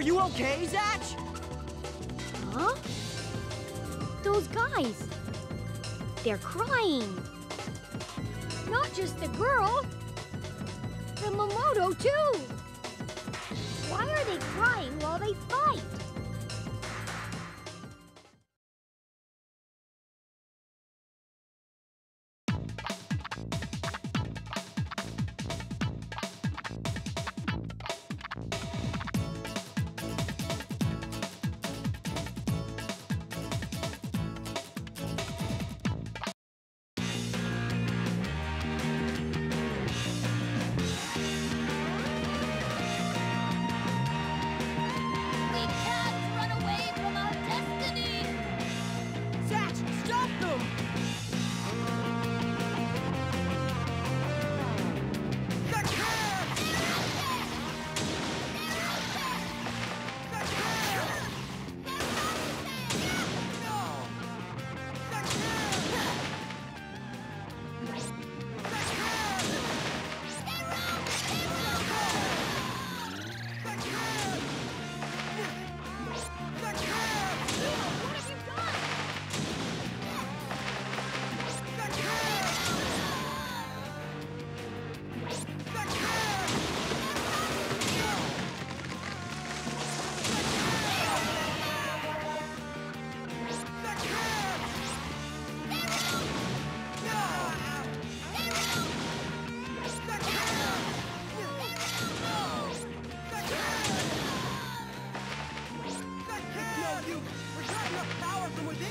Are you okay, Zatch? Huh? Those guys. They're crying. Not just the girl. The Mamodo, too. Why are they crying while they fight? From within!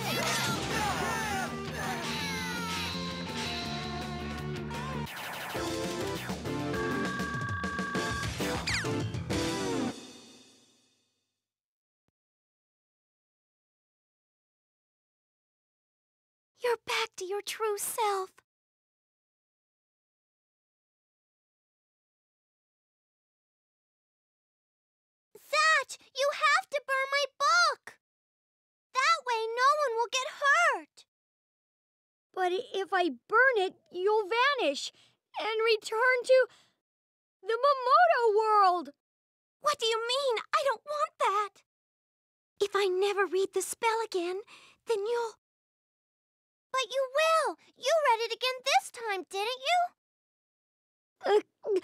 You're back to your true self. Zatch, you have to burn my book! Way no one will get hurt! But if I burn it, you'll vanish and return to the Mamodo world. What do you mean? I don't want that! If I never read the spell again, then you'll. But you will! You read it again this time, didn't you? Uh,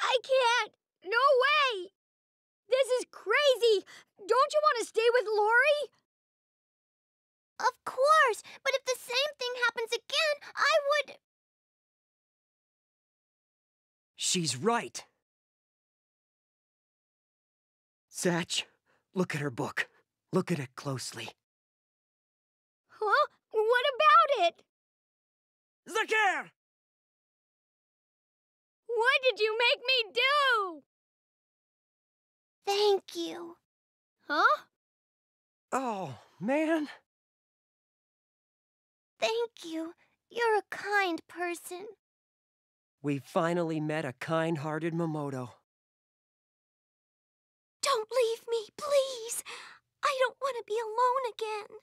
I can't! No way! This is crazy! Don't you want to stay with Lori? Of course! But if the same thing happens again, I would. She's right. Zatch, look at her book. Look at it closely. Huh? What about it? Zaker! What did you make me do? Thank you. Huh? Oh, man. Thank you. You're a kind person. We finally met a kind-hearted Mamodo. Don't leave me, please. I don't want to be alone again.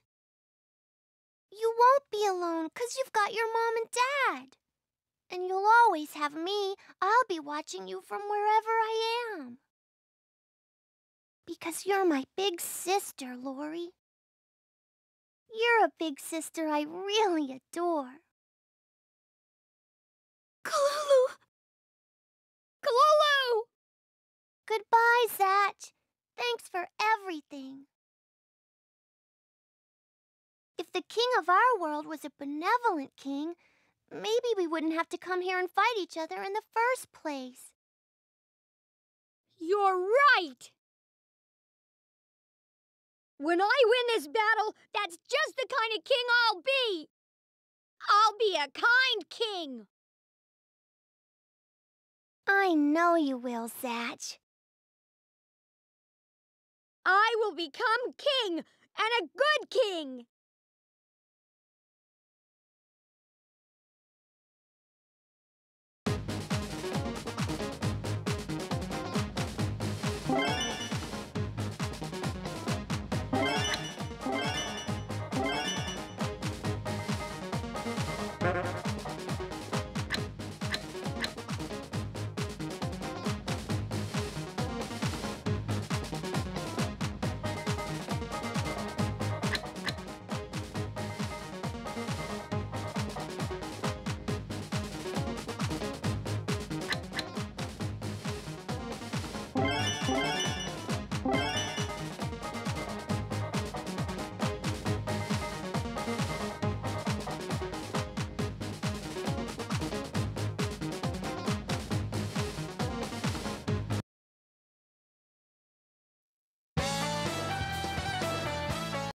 You won't be alone because you've got your mom and dad. And you'll always have me. I'll be watching you from wherever I am. Because you're my big sister, Lori. You're a big sister I really adore. Kolulu! Kolulu! Goodbye, Zatch. Thanks for everything. If the king of our world was a benevolent king, maybe we wouldn't have to come here and fight each other in the first place. You're right! When I win this battle, that's just the kind of king I'll be! I'll be a kind king! I know you will, Zatch. I will become king, and a good king!